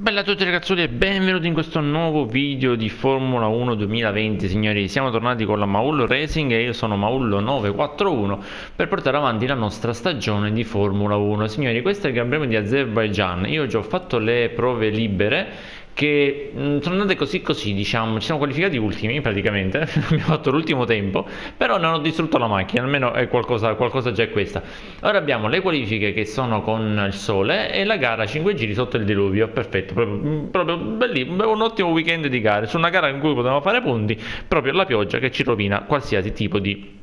Bella a tutti ragazzuoli e benvenuti in questo nuovo video di Formula 1 2020 signori. Siamo tornati con la Maullo Racing e io sono Maullo 941 per portare avanti la nostra stagione di Formula 1 Signori questo è il Gran Premio di Azerbaijan. Io già ho fatto le prove libere che mm, sono andate così così, diciamo, ci siamo qualificati ultimi praticamente, abbiamo fatto l'ultimo tempo, però non ho distrutto la macchina, almeno è qualcosa, qualcosa già è questa. Ora abbiamo le qualifiche che sono con il sole e la gara 5 giri sotto il diluvio, perfetto, proprio, mm, proprio bellissimo, un ottimo weekend di gare, su una gara in cui potevamo fare punti, proprio la pioggia che ci rovina qualsiasi tipo di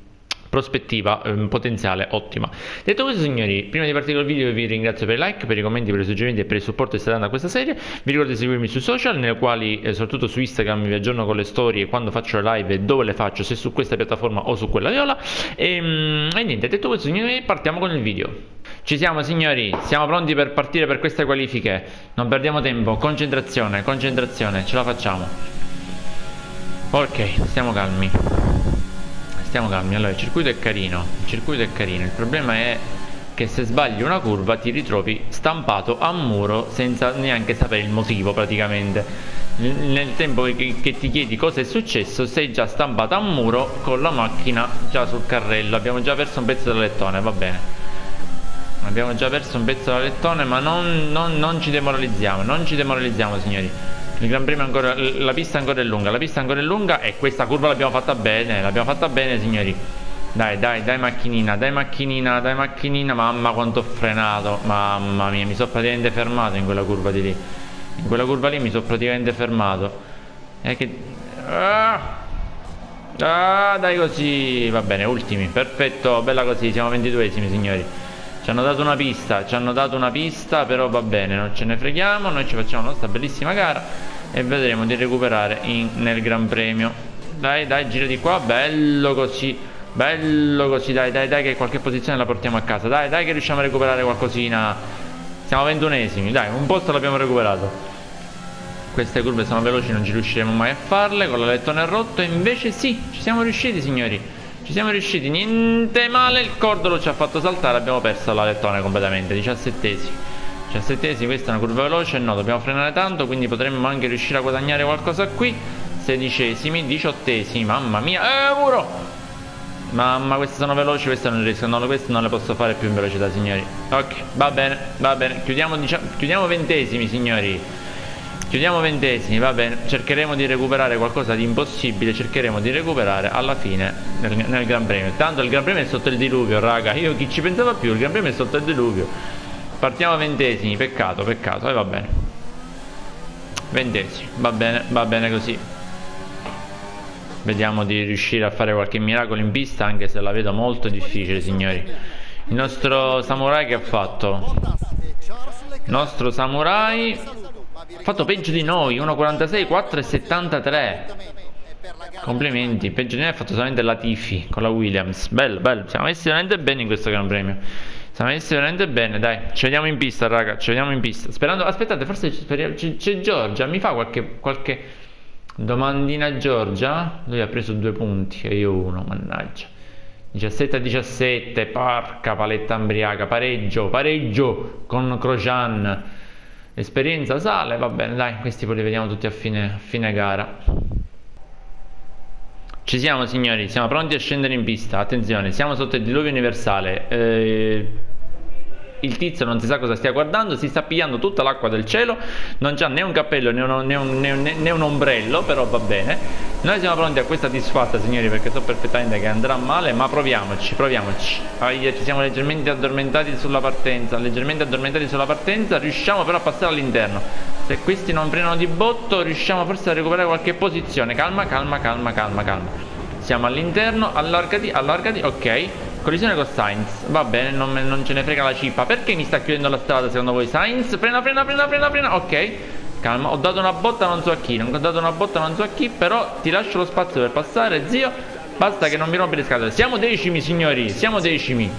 prospettiva ehm, potenziale ottima. Detto questo signori, prima di partire col video vi ringrazio per i like, per i commenti, per i suggerimenti e per il supporto che state dando a questa serie. Vi ricordo di seguirmi sui social, nei quali eh, soprattutto su Instagram vi aggiorno con le storie quando faccio le live e dove le faccio, se su questa piattaforma o su quella viola. E, ehm, e niente, detto questo signori, partiamo con il video. Ci siamo signori, siamo pronti per partire per queste qualifiche. Non perdiamo tempo, concentrazione, concentrazione, ce la facciamo. Ok, stiamo calmi stiamo calmi. Allora il circuito è carino il circuito è carino. Il problema è che se sbagli una curva ti ritrovi stampato a muro senza neanche sapere il motivo praticamente. Nel tempo che, ti chiedi cosa è successo sei già stampato a muro con la macchina già sul carrello. Abbiamo già perso un pezzo del lettone va bene. Abbiamo già perso un pezzo del lettone ma non, non, non ci demoralizziamo non ci demoralizziamo signori il Gran Premio ancora, la pista ancora è lunga, la pista ancora è lunga e questa curva l'abbiamo fatta bene, l'abbiamo fatta bene signori. Dai, dai, dai macchinina, dai macchinina, dai macchinina, mamma quanto ho frenato, mamma mia, mi sono praticamente fermato in quella curva di lì. In quella curva lì mi sono praticamente fermato. E che... Ah! ah, dai così, va bene, ultimi, perfetto, bella così, siamo 22esimi signori. Ci hanno dato una pista, ci hanno dato una pista, però va bene, non ce ne freghiamo, noi ci facciamo la nostra bellissima gara e vedremo di recuperare in, nel Gran Premio. Dai, dai, gira di qua, bello così, bello così, dai, dai, dai, che qualche posizione la portiamo a casa, dai, dai che riusciamo a recuperare qualcosina. Siamo ventunesimi, dai, un posto l'abbiamo recuperato. Queste curve sono veloci, non ci riusciremo mai a farle, con l'alettone rotto, invece sì, ci siamo riusciti signori. Ci siamo riusciti, niente male, il cordolo ci ha fatto saltare, abbiamo perso la lettone completamente, 17esimi. 17esimi, questa è una curva veloce, no, dobbiamo frenare tanto, quindi potremmo anche riuscire a guadagnare qualcosa qui. Sedicesimi, diciottesimi, mamma mia, eh, muro! Mamma, queste sono veloci, queste non riesco, no, queste non le posso fare più in velocità, signori. Ok, va bene, va bene, chiudiamo, diciamo, chiudiamo ventesimi, signori. Chiudiamo ventesimi, va bene, cercheremo di recuperare qualcosa di impossibile, cercheremo di recuperare alla fine nel, nel, Gran Premio. Tanto il Gran Premio è sotto il diluvio, raga, io chi ci pensava più, il Gran Premio è sotto il diluvio. Partiamo ventesimi, peccato, peccato, e eh, va bene. Ventesimi, va bene, va bene così. Vediamo di riuscire a fare qualche miracolo in pista, anche se la vedo molto difficile, signori. Il nostro samurai che ha fatto? Il nostro samurai ha fatto peggio di noi 1.46 4.73 complimenti peggio di noi ha fatto solamente la Tiffy con la Williams. Bello bello siamo messi veramente bene in questo gran premio. Siamo messi veramente bene dai ci vediamo in pista raga ci vediamo in pista. Sperando aspettate forse c'è Giorgia mi fa qualche, qualche domandina Giorgia? Lui ha preso due punti e io uno mannaggia. 17 a 17 porca paletta ambriaca pareggio pareggio con Crojan L'esperienza sale, va bene, dai, questi poi li vediamo tutti a fine, a fine gara. Ci siamo signori, siamo pronti a scendere in pista, attenzione, siamo sotto il diluvio universale. Eh, il tizio non si sa cosa stia guardando, si sta pigliando tutta l'acqua del cielo, non c'ha né un cappello né un, né, un, né, un, né un, ombrello, però va bene. Noi siamo pronti a questa disfatta, signori, perché so perfettamente che andrà male, ma proviamoci, proviamoci. Aia, ci siamo leggermente addormentati sulla partenza, leggermente addormentati sulla partenza, riusciamo però a passare all'interno. Se questi non prendono di botto, riusciamo forse a recuperare qualche posizione. Calma, calma, calma, calma, calma. Siamo all'interno, allargati, allargati, ok. Collisione con Sainz, va bene, non, non, ce ne frega la cippa. Perché mi sta chiudendo la strada secondo voi? Sainz, frena, frena, frena, frena, frena, ok. Calma, ho dato una botta non so a chi, non ho dato una botta non so a chi, però ti lascio lo spazio per passare, zio. Basta che non mi rompi le scatole. Siamo decimi, signori, siamo decimi.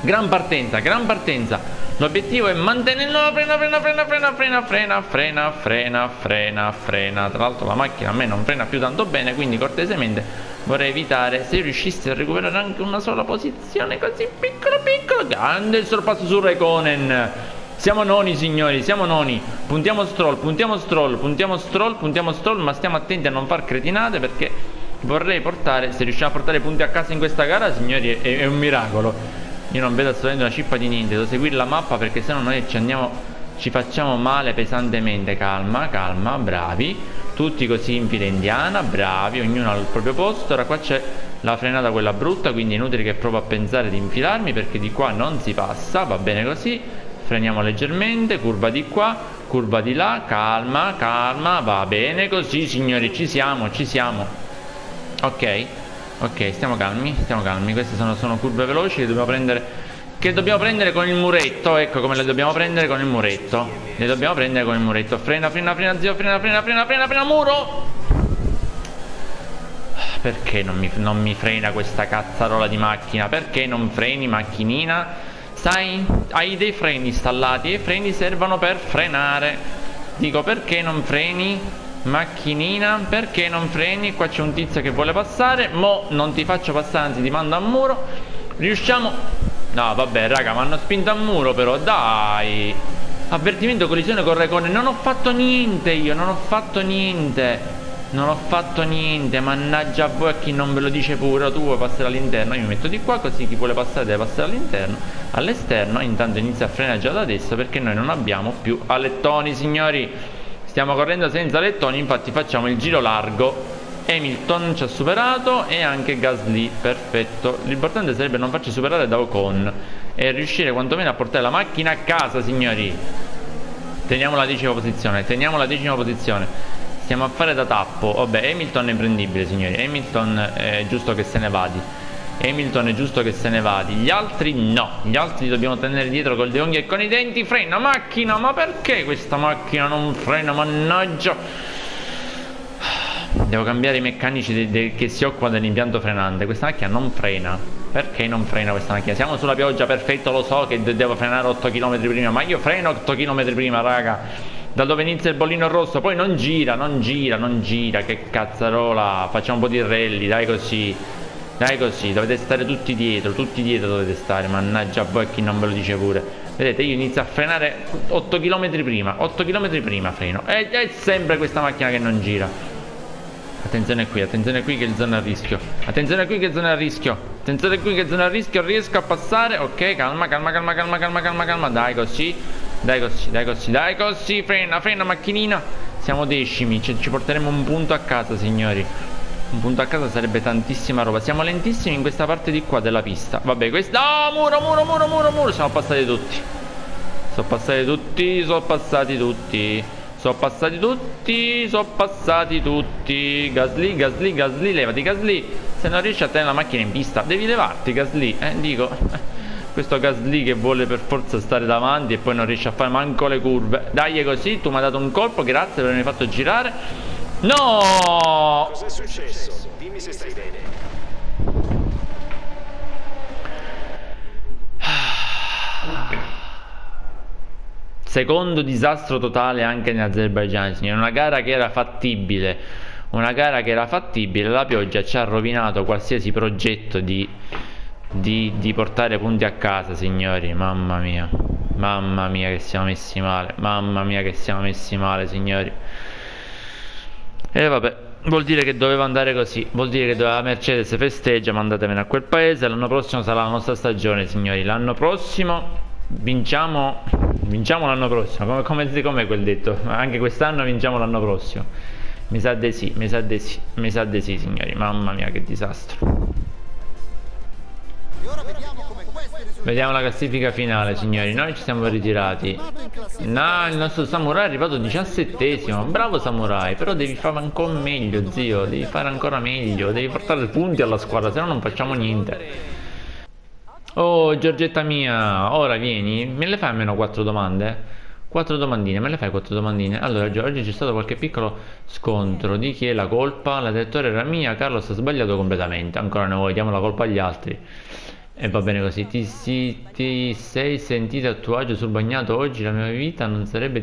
Gran partenza, gran partenza. L'obiettivo è mantenere... No, frena, frena, frena, frena, frena, frena, frena, frena, frena, frena. Tra l'altro la macchina a me non frena più tanto bene, quindi cortesemente vorrei evitare se riuscissi a recuperare anche una sola posizione così piccolo piccolo. Grande il sorpasso su Reconen. Siamo noni signori, siamo noni. Puntiamo stroll, puntiamo stroll, puntiamo stroll, puntiamo stroll, ma stiamo attenti a non far cretinate perché vorrei portare, se riusciamo a portare punti a casa in questa gara, signori, è, è un miracolo. Io non vedo assolutamente una cippa di niente, devo seguire la mappa perché sennò noi ci andiamo, ci facciamo male pesantemente. Calma, calma, bravi. Tutti così in fila indiana, bravi, ognuno al proprio posto. Ora qua c'è la frenata quella brutta, quindi è inutile che provo a pensare di infilarmi perché di qua non si passa, va bene così freniamo leggermente curva di qua curva di là calma calma va bene così signori ci siamo ci siamo ok ok stiamo calmi stiamo calmi. Queste sono, sono curve veloci che dobbiamo prendere che dobbiamo prendere con il muretto ecco come le dobbiamo prendere con il muretto. Le dobbiamo prendere con il muretto. Frena frena frena zio frena frena frena frena frena muro! Perché non mi, non mi frena questa cazzarola di macchina? Perché non freni macchinina? Sai, hai dei freni installati e i freni servono per frenare. Dico perché non freni? Macchinina, perché non freni? Qua c'è un tizio che vuole passare, mo non ti faccio passare, anzi ti mando a muro. Riusciamo... No, vabbè, raga, mi hanno spinto a muro però, dai. Avvertimento collisione con Recone, non ho fatto niente io, non ho fatto niente. Non ho fatto niente, mannaggia a voi a chi non ve lo dice pure, tu vuoi passare all'interno, io mi metto di qua così chi vuole passare deve passare all'interno, all'esterno, intanto inizia a frenare già da adesso perché noi non abbiamo più alettoni signori, stiamo correndo senza alettoni, infatti facciamo il giro largo, Hamilton ci ha superato e anche Gasly, perfetto, l'importante sarebbe non farci superare da Ocon e riuscire quantomeno a portare la macchina a casa signori, teniamo la decima posizione, teniamo la decima posizione Stiamo a fare da tappo. Vabbè, Hamilton è imprendibile, signori. Hamilton è giusto che se ne vadi. Hamilton è giusto che se ne vadi. Gli altri no. Gli altri li dobbiamo tenere dietro col de e con i denti. Frena macchina. Ma perché questa macchina non frena? Mannaggia. Devo cambiare i meccanici che si occupano dell'impianto frenante. Questa macchina non frena. Perché non frena questa macchina? Siamo sulla pioggia, perfetto, lo so che devo frenare 8 km prima. Ma io freno 8 km prima, raga da dove inizia il bollino rosso poi non gira non gira non gira che cazzarola facciamo un po' di rally dai così dai così dovete stare tutti dietro tutti dietro dovete stare mannaggia voi chi non ve lo dice pure. Vedete io inizio a frenare 8 km prima 8 km prima freno. E è sempre questa macchina che non gira. Attenzione qui attenzione qui che è zona a rischio. Attenzione qui che è zona a rischio. Attenzione qui che è zona a rischio riesco a passare. Ok calma calma calma calma calma calma calma. Dai così dai così, dai così, dai così, frena, frena macchinina. Siamo decimi, ci, ci porteremo un punto a casa, signori. Un punto a casa sarebbe tantissima roba. Siamo lentissimi in questa parte di qua della pista. Vabbè, questa... Oh, muro, muro, muro, muro, muro. Siamo passati tutti. Sono passati tutti, sono passati tutti. Sono passati tutti, sono passati tutti. Gasly, Gasly, Gasly, levati Gasly. Se non riesci a tenere la macchina in pista, devi levarti Gasly. Eh, dico questo Gasly che vuole per forza stare davanti e poi non riesce a fare manco le curve dai così tu mi hai dato un colpo grazie per avermi fatto girare no! Cos'è successo? Dimmi se stai bene. Secondo disastro totale anche in Azerbaijan signore una gara che era fattibile una gara che era fattibile la pioggia ci ha rovinato qualsiasi progetto di di, di portare punti a casa signori mamma mia mamma mia che siamo messi male mamma mia che siamo messi male signori e vabbè vuol dire che doveva andare così vuol dire che la Mercedes festeggia mandatevene a quel paese l'anno prossimo sarà la nostra stagione signori l'anno prossimo vinciamo vinciamo l'anno prossimo come, come, come quel detto anche quest'anno vinciamo l'anno prossimo. Mi sa di sì mi sa di sì mi sa di sì signori mamma mia che disastro Vediamo la classifica finale signori Noi ci siamo ritirati No il nostro samurai è arrivato diciassettesimo Bravo samurai Però devi fare ancora meglio zio Devi fare ancora meglio Devi portare punti alla squadra Se no non facciamo niente Oh Giorgetta mia Ora vieni Me le fai almeno quattro domande? Quattro domandine, me le fai quattro domandine? Allora, oggi c'è stato qualche piccolo scontro. Di chi è la colpa? La direttore era mia, Carlos ha sbagliato completamente. Ancora ne vuoi, diamo la colpa agli altri. E va bene così. Ti, si, ti sei sentito a tuo agio sul bagnato oggi? La mia vita non sarebbe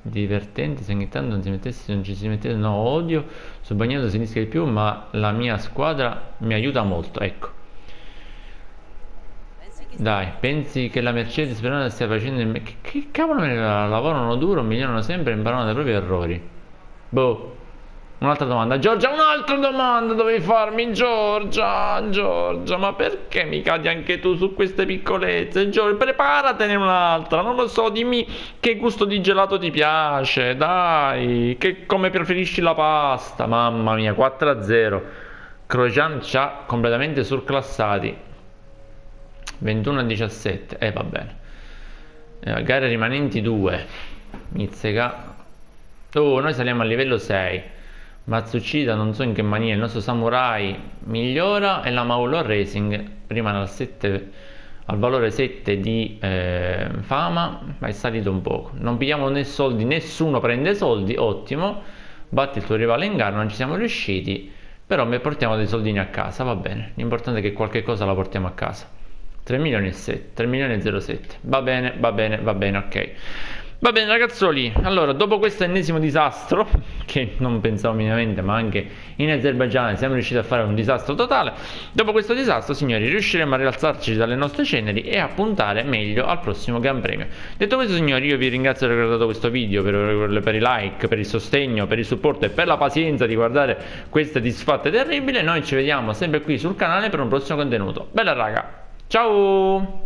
divertente se ogni tanto non si mettesse, non ci si mettesse. No, odio. Sul bagnato si rischia di più, ma la mia squadra mi aiuta molto. Ecco. Dai, pensi che la Mercedes per ora stia facendo il... Che, che cavolo? Lavorano duro, migliorano sempre imparano dai propri errori. Boh. Un'altra domanda. Giorgia, un'altra domanda dovevi farmi, Giorgia. Giorgia, ma perché mi cadi anche tu su queste piccolezze? Giorgia, preparatene un'altra. Non lo so, dimmi che gusto di gelato ti piace. Dai, che, come preferisci la pasta. Mamma mia, 4-0. Crojan ci ha completamente surclassati. 21 a 17. Eh, va bene. Eh, gare rimanenti 2. Mizzica. Oh, noi saliamo a livello 6. Matsushita non so in che maniera il nostro samurai migliora e la Maulo Racing prima dal 7 al valore 7 di eh, fama ma è salito un poco. Non pigliamo né soldi nessuno prende soldi ottimo. Batti il tuo rivale in gara non ci siamo riusciti però mi portiamo dei soldini a casa va bene. L'importante è che qualche cosa la portiamo a casa. 3 milioni e 7 3 milioni e 07 va bene va bene va bene ok Va bene ragazzoli, allora dopo questo ennesimo disastro, che non pensavo minimamente ma anche in Azerbaijan siamo riusciti a fare un disastro totale, dopo questo disastro signori riusciremo a rialzarci dalle nostre ceneri e a puntare meglio al prossimo Gran Premio. Detto questo signori io vi ringrazio per aver guardato questo video, per, per i like, per il sostegno, per il supporto e per la pazienza di guardare queste disfatte terribili, noi ci vediamo sempre qui sul canale per un prossimo contenuto. Bella raga, ciao!